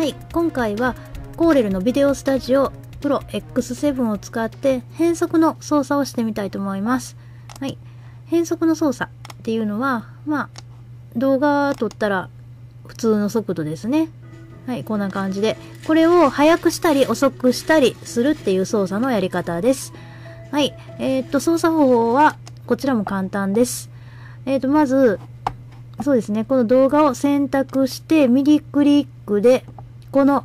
はい、今回はコーレルのビデオスタジオプロ X7 を使って変速の操作をしてみたいと思います。はい、変速の操作っていうのは、まあ、動画撮ったら普通の速度ですね。はい、こんな感じで。これを速くしたり遅くしたりするっていう操作のやり方です。はい、えー、っと、操作方法はこちらも簡単です。えー、っと、まず、そうですね、この動画を選択して、右クリックで、この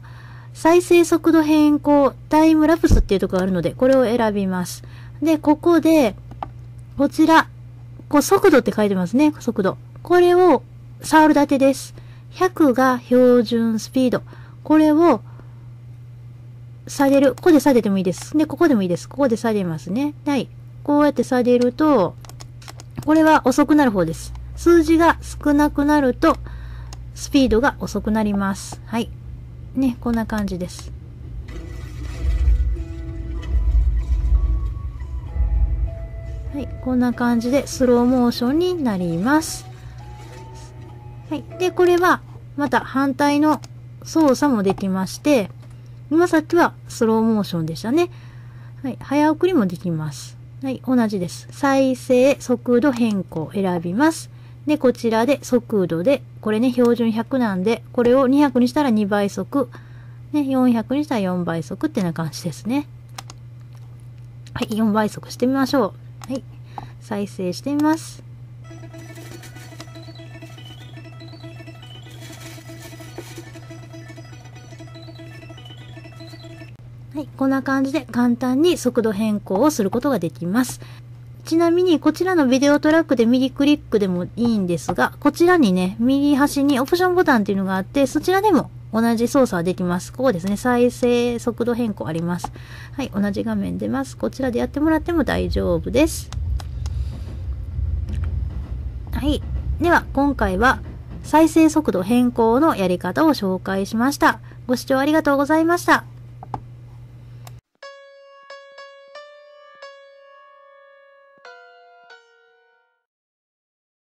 再生速度変更タイムラプスっていうところがあるので、これを選びます。で、ここで、こちら、こう速度って書いてますね、速度。これを触るだけです。100が標準スピード。これを下げる。ここで下げてもいいです。で、ここでもいいです。ここで下げますね。はい。こうやって下げると、これは遅くなる方です。数字が少なくなると、スピードが遅くなります。はい。ね、こんな感じです。はい、こんな感じでスローモーションになります。はい。で、これは、また反対の操作もできまして、今さっきはスローモーションでしたね。はい。早送りもできます。はい。同じです。再生、速度変更選びます。で、こちらで速度で、これね、標準100なんで、これを200にしたら2倍速、ね、400にしたら4倍速ってな感じですね。はい、4倍速してみましょう。はい、再生してみます。はい、こんな感じで簡単に速度変更をすることができます。ちなみに、こちらのビデオトラックで右クリックでもいいんですが、こちらにね、右端にオプションボタンっていうのがあって、そちらでも同じ操作はできます。ここですね、再生速度変更あります。はい、同じ画面出ます。こちらでやってもらっても大丈夫です。はい。では、今回は再生速度変更のやり方を紹介しました。ご視聴ありがとうございました。